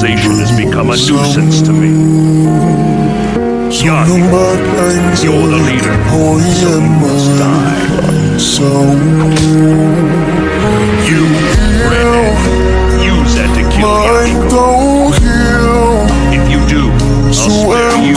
civilization has become a nuisance to me. You're the leader, so you must die. You, Redhead, use that to kill Yanniko. If you do, I'll spare you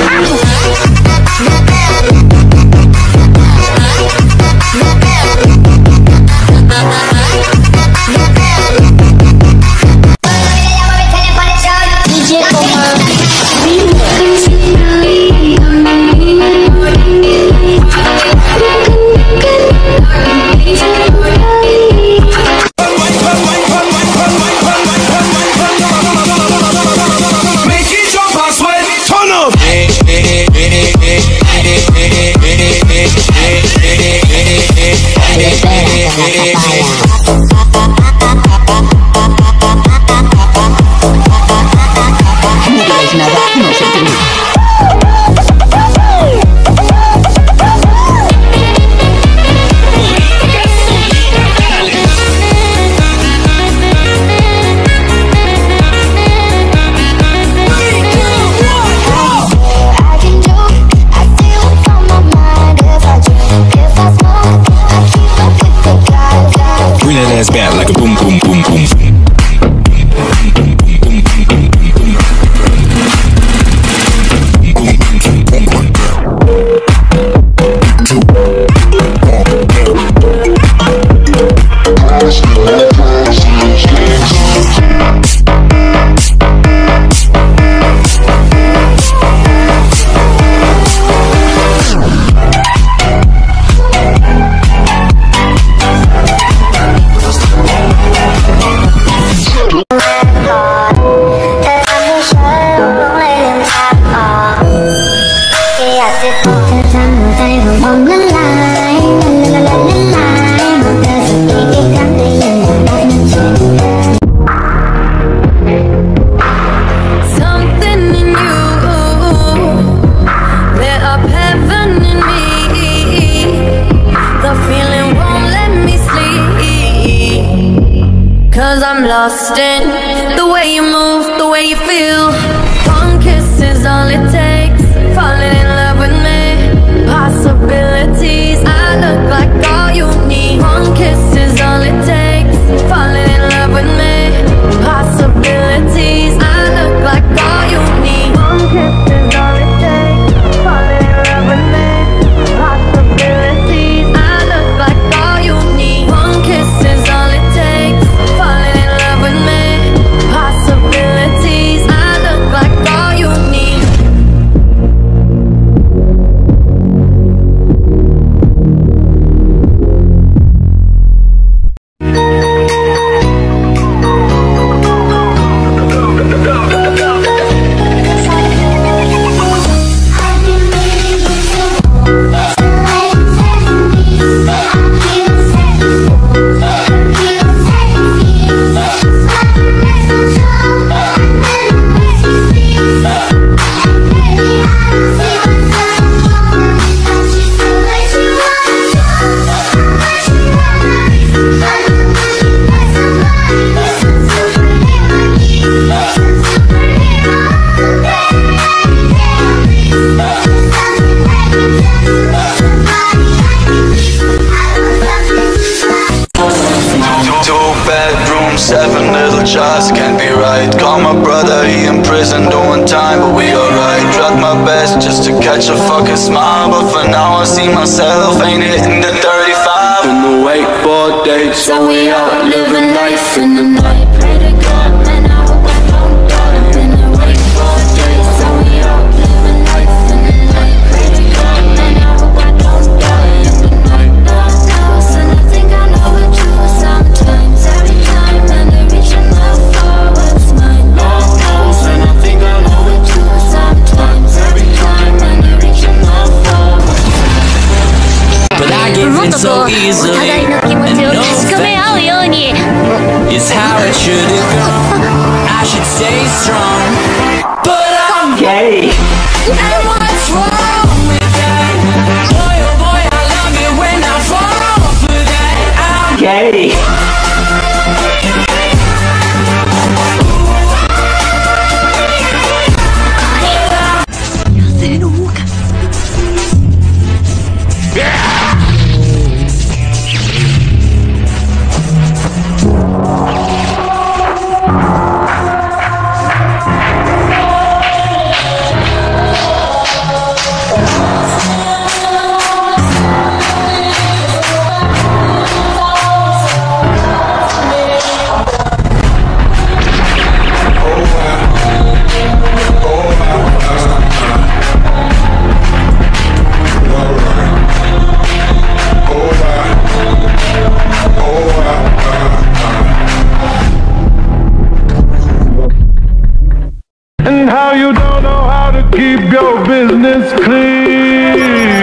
Ah! lost in the way you move, the way you feel. Seven little shots can't be right. Call my brother, he in prison doing time, but we alright. Tried my best just to catch a fucking smile, but for now I see myself ain't hitting the 35 in the wakeboard days. So we out living life in the night. I give in so お easily 互いの気持 and ちを no 確かめ合うように is how it should have gone. I should stay strong, but I'm gay. And what's wrong Your business clean.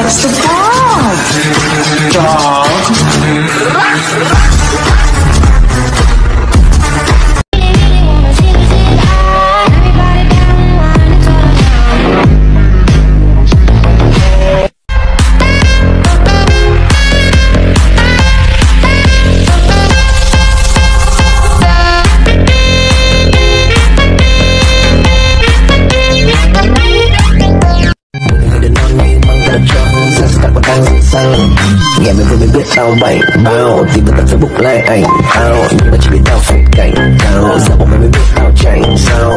What's the dog? Dog. Tao bày bao Tìm được tận Facebook like ảnh. Tao, Nhưng mà chỉ biết tao phải cảnh Tao Giờ bọn mày mới biết tao chạy, Sao?